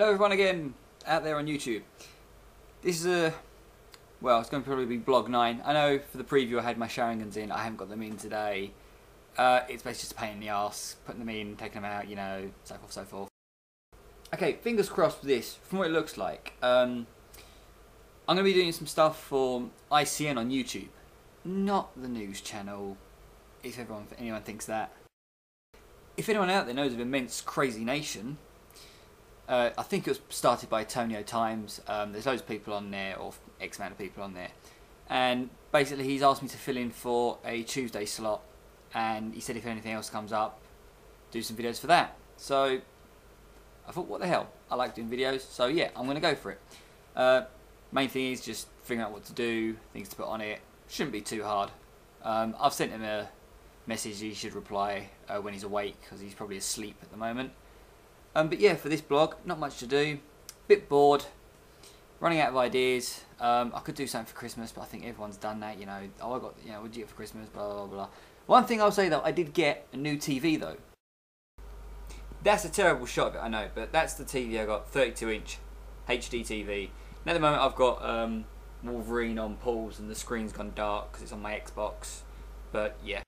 Hello everyone again out there on YouTube. This is a, well it's going to probably be blog 9. I know for the preview I had my Sharingans in, I haven't got them in today. Uh, it's basically just a pain in the ass, putting them in, taking them out, you know, so forth, so forth. Okay, fingers crossed for this, from what it looks like. Um, I'm going to be doing some stuff for ICN on YouTube. Not the news channel, if everyone, if anyone thinks that. If anyone out there knows of Immense Crazy Nation, uh, I think it was started by Tonio Times. Um, there's loads of people on there, or X amount of people on there. And basically, he's asked me to fill in for a Tuesday slot. And he said if anything else comes up, do some videos for that. So I thought, what the hell? I like doing videos. So yeah, I'm going to go for it. Uh, main thing is just figuring out what to do, things to put on it. Shouldn't be too hard. Um, I've sent him a message he should reply uh, when he's awake because he's probably asleep at the moment. Um, but yeah, for this blog, not much to do. Bit bored, running out of ideas. Um, I could do something for Christmas, but I think everyone's done that. You know, oh, I got you know, what did you get for Christmas? Blah blah blah. One thing I'll say though, I did get a new TV though. That's a terrible shot of it, I know, but that's the TV I got, 32 inch HD TV. And at the moment, I've got um, Wolverine on pause, and the screen's gone dark because it's on my Xbox. But yeah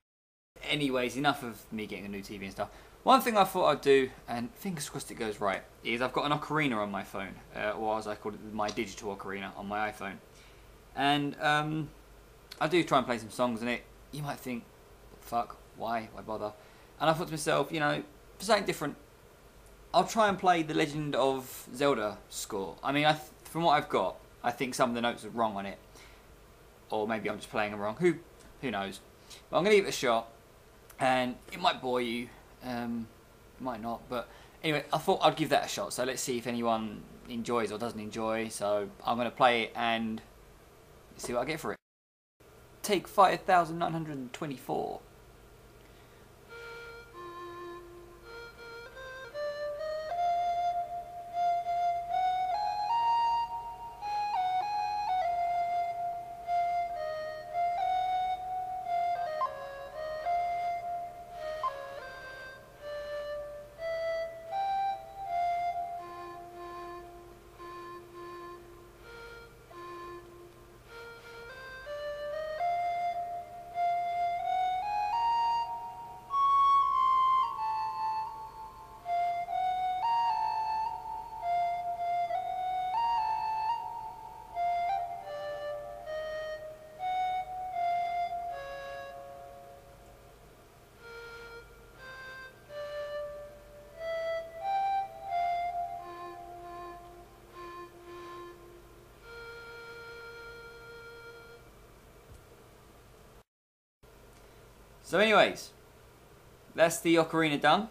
anyways, enough of me getting a new TV and stuff. One thing I thought I'd do, and fingers crossed it goes right, is I've got an ocarina on my phone, uh, or as I call it, my digital ocarina on my iPhone. And um, I do try and play some songs in it. You might think, fuck, why? Why bother? And I thought to myself, you know, for something different, I'll try and play the Legend of Zelda score. I mean, I from what I've got, I think some of the notes are wrong on it. Or maybe I'm just playing them wrong. Who, who knows? But I'm going to give it a shot and it might bore you, um, might not, but anyway, I thought I'd give that a shot. So let's see if anyone enjoys or doesn't enjoy. So I'm going to play it and see what I get for it. Take 5,924. So anyways, that's the Ocarina done.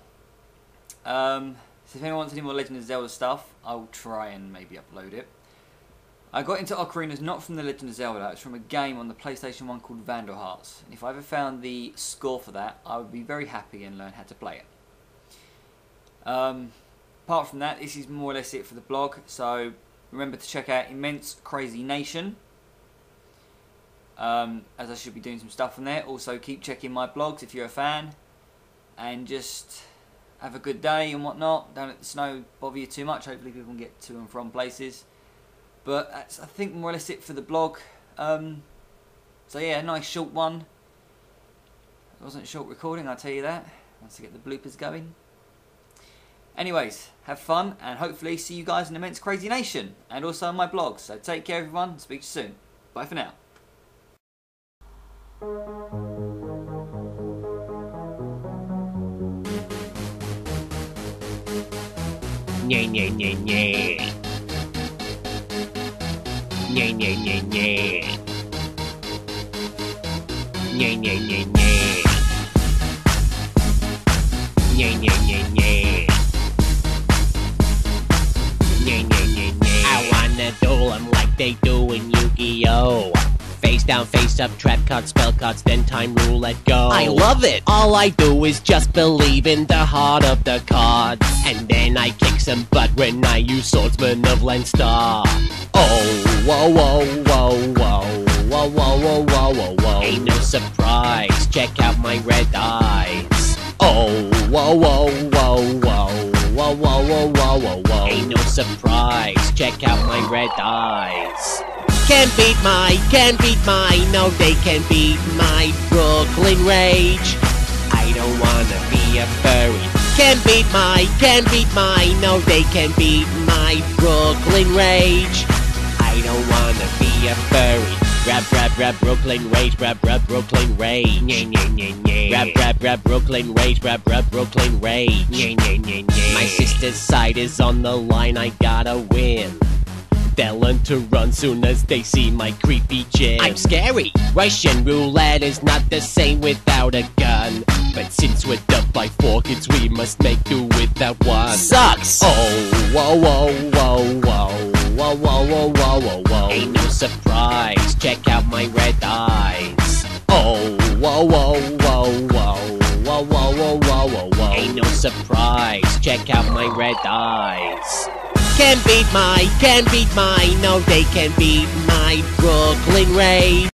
Um, so if anyone wants any more Legend of Zelda stuff, I'll try and maybe upload it. I got into Ocarinas not from the Legend of Zelda, it's from a game on the PlayStation 1 called Vandal Hearts. And if I ever found the score for that, I would be very happy and learn how to play it. Um, apart from that, this is more or less it for the blog. So remember to check out Immense Crazy Nation um, as I should be doing some stuff on there. Also, keep checking my blogs if you're a fan, and just have a good day and whatnot. Don't let the snow bother you too much. Hopefully, people can get to and from places. But that's, I think, more or less it for the blog. Um, so yeah, a nice short one. It wasn't short recording, I'll tell you that. Once I get the bloopers going. Anyways, have fun and hopefully see you guys in Immense Crazy Nation and also on my blog. So take care everyone, speak to you soon. Bye for now. Nie, nie, nie, nie. Nie, nie, nie, nie. Nie, nie, nie, nie. Nie, nie, nie, nie. Nie, nie, nie, nie. I wanna duel them like they do in Yu-Gi-Oh! Face down, face up, trap cards, spell cards, then time roulette go. I love it! All I do is just believe in the heart of the cards. And then I kick some butt when I use Swordsman of Landstar. Oh, whoa, whoa, whoa, whoa. Whoa, whoa, whoa, whoa, whoa, whoa. Ain't no surprise, check out my red eyes. Oh, whoa, whoa, whoa, whoa. Whoa, whoa, whoa, whoa, whoa, whoa. Ain't no surprise. Check out my red eyes. Can't beat my, can't beat my, no, they can't beat my Brooklyn rage. I don't wanna be a furry. Can't beat my, can't beat my, no, they can't beat my Brooklyn rage. I don't wanna be a furry. Rap, rap, rap, Brooklyn rage, rap, rap, Brooklyn rage. Nye, nye, nye, nye. Rap, rap, rap, Brooklyn rage, rap, rap, Brooklyn rage. Nye, nye, nye, nye. My sister's side is on the line, I gotta win. They'll learn to run soon as they see my creepy chin. I'm scary. Russian roulette is not the same without a gun. But since we're dubbed by four kids, we must make do without one. Sucks. Oh, whoa, whoa, whoa, whoa. Whoa, whoa, whoa, whoa, whoa, whoa. Ain't no surprise. Check out my red eyes. Oh, whoa, whoa, whoa, whoa. Whoa, whoa, whoa, whoa, whoa, whoa. Ain't no surprise. Check out my red eyes. Can't beat my, can't beat my, no, they can't beat my Brooklyn Rage.